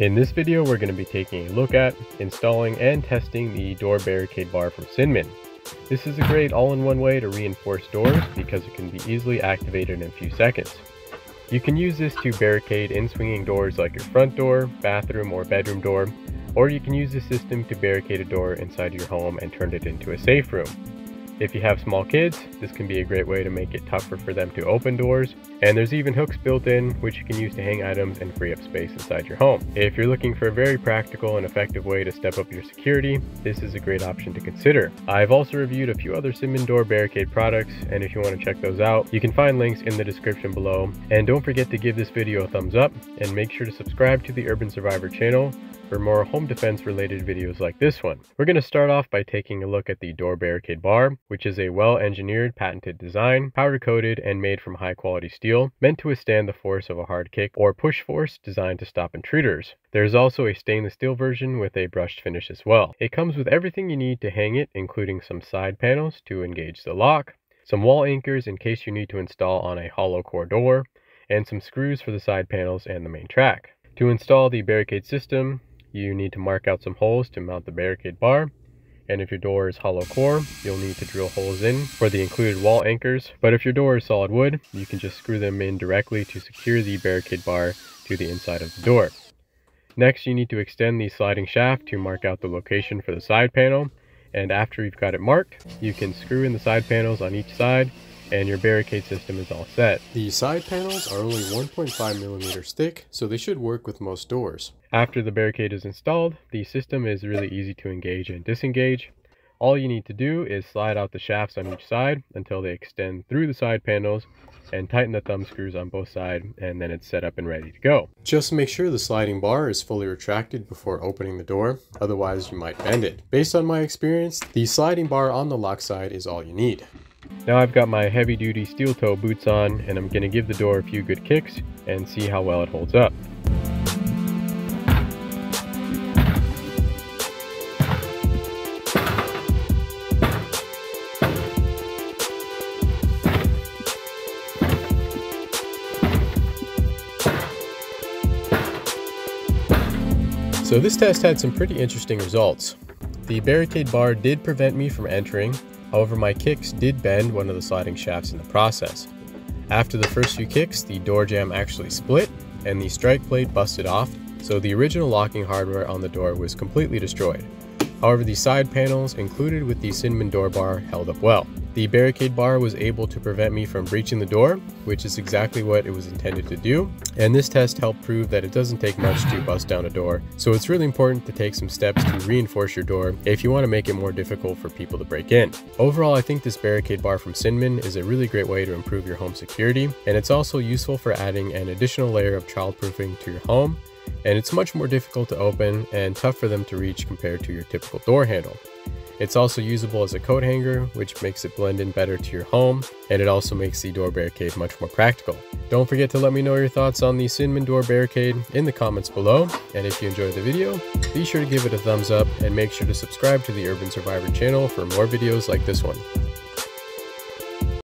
In this video, we're going to be taking a look at, installing, and testing the door barricade bar from SIHNMAN. This is a great all-in-one way to reinforce doors because it can be easily activated in a few seconds. You can use this to barricade in-swinging doors like your front door, bathroom, or bedroom door, or you can use the system to barricade a door inside your home and turn it into a safe room. If you have small kids, this can be a great way to make it tougher for them to open doors, and there's even hooks built in which you can use to hang items and free up space inside your home. If you're looking for a very practical and effective way to step up your security, this is a great option to consider. I've also reviewed a few other SIHNMAN door barricade products, and if you want to check those out, you can find links in the description below. And don't forget to give this video a thumbs up, and make sure to subscribe to the Urban Survivor channel for more home defense related videos like this one. We're going to start off by taking a look at the door barricade bar, which is a well engineered patented design, powder coated and made from high quality steel, meant to withstand the force of a hard kick or push force designed to stop intruders. There is also a stainless steel version with a brushed finish as well. It comes with everything you need to hang it, including some side panels to engage the lock, some wall anchors in case you need to install on a hollow core door, and some screws for the side panels and the main track. To install the barricade system, you need to mark out some holes to mount the barricade bar. And if your door is hollow core, you'll need to drill holes in for the included wall anchors. But if your door is solid wood, you can just screw them in directly to secure the barricade bar to the inside of the door. Next, you need to extend the sliding shaft to mark out the location for the side panel. And after you've got it marked, you can screw in the side panels on each side and your barricade system is all set. The side panels are only 1.5 millimeters thick, so they should work with most doors. After the barricade is installed, the system is really easy to engage and disengage. All you need to do is slide out the shafts on each side until they extend through the side panels and tighten the thumb screws on both sides and then it's set up and ready to go. Just make sure the sliding bar is fully retracted before opening the door, otherwise you might bend it. Based on my experience, the sliding bar on the lock side is all you need. Now I've got my heavy duty steel toe boots on and I'm going to give the door a few good kicks and see how well it holds up. So this test had some pretty interesting results. The barricade bar did prevent me from entering, However, my kicks did bend one of the sliding shafts in the process. After the first few kicks, the door jamb actually split and the strike plate busted off, so the original locking hardware on the door was completely destroyed. However, the side panels included with the SIHNMAN door bar held up well. The barricade bar was able to prevent me from breaching the door, which is exactly what it was intended to do, and this test helped prove that it doesn't take much to bust down a door, so it's really important to take some steps to reinforce your door if you want to make it more difficult for people to break in. Overall, I think this barricade bar from SIHNMAN is a really great way to improve your home security, and it's also useful for adding an additional layer of childproofing to your home, and it's much more difficult to open and tough for them to reach compared to your typical door handle. It's also usable as a coat hanger, which makes it blend in better to your home, and it also makes the door barricade much more practical. Don't forget to let me know your thoughts on the SIHNMAN door barricade in the comments below, and if you enjoyed the video, be sure to give it a thumbs up and make sure to subscribe to the Urban Survivor channel for more videos like this one.